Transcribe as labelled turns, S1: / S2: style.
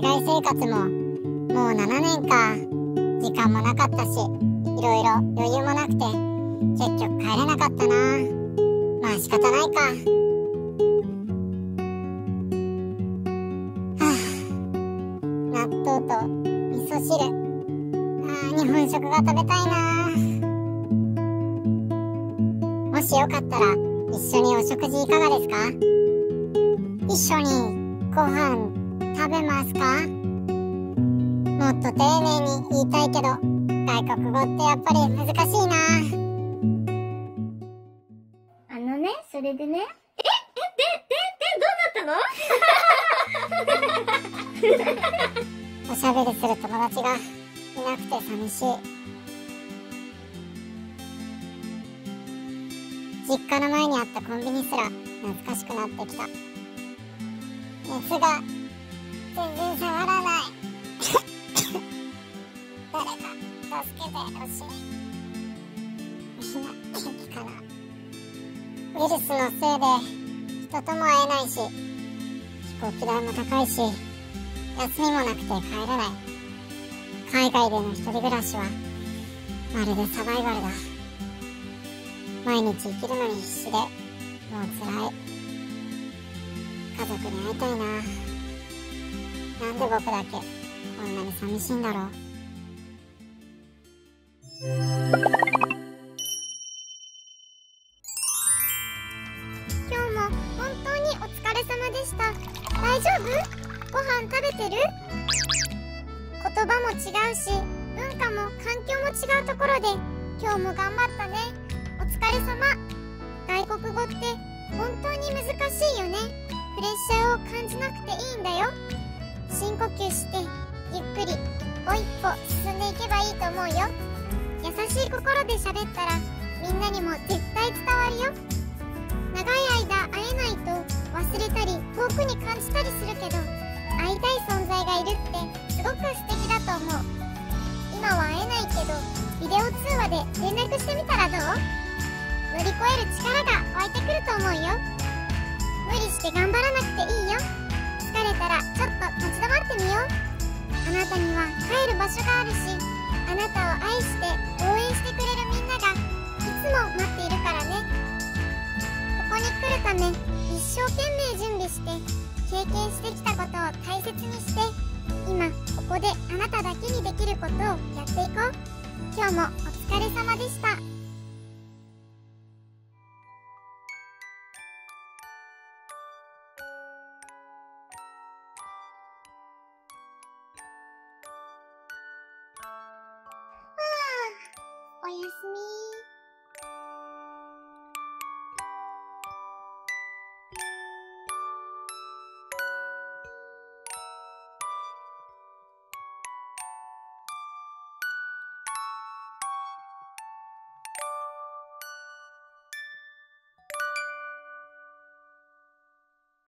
S1: 海外生活ももう7年か。時間もなかったしいろいろ余裕もなくて結局帰れなかったな。まあ仕方ないか。はあ。納豆と味噌汁。あー日本食が食べたいな。もしよかったら一緒にお食事いかがですか？一緒にご飯食べますか？もっと丁寧に言いたいけど外国語ってやっぱり難しいな。
S2: あのね、それでね。え、え、で、で、で、どうなったの？
S1: おしゃべりする友達がいなくて寂しい。実家の前にあったコンビニすら懐かしくなってきた。熱が全然下がらない。誰か助けてほしいみんな元気かな。ウイルスのせいで人とも会えないし飛行機代も高いし休みもなくて帰れない。海外での一人暮らしはまるでサバイバルだ。毎日生きるのに必死でもう辛い。家族に会いたいな。なんで僕だけこんなに寂しいんだろう
S2: 今日も本当にお疲れ様でした。大丈夫？ご飯食べてる？言葉も違うし、文化も環境も違うところで、今日も頑張ったね。お疲れ様。外国語って本当に難しいよね。プレッシャーを感じなくていいんだよ。ゆっくり、一歩一歩進んでいけばいいと思うよ。優しい心で喋ったら、みんなにも絶対伝わるよ。長い間会えないと忘れたり遠くに感じたりするけど会いたい存在がいるってすごく素敵だと思う。今は会えないけどビデオ通話で連絡してみたらどう？乗り越える力が湧いてくると思うよ。無理して頑張らなくていいよ。疲れたらちょっと立ち止まってみよう。あなたには帰る場所があるしあなたを愛して応援してくれるみんながいつも待っているからね。ここに来るため一生懸命準備して経験してきたことを大切にして今ここであなただけにできることをやっていこう。今日もお疲れ様でした。おやすみ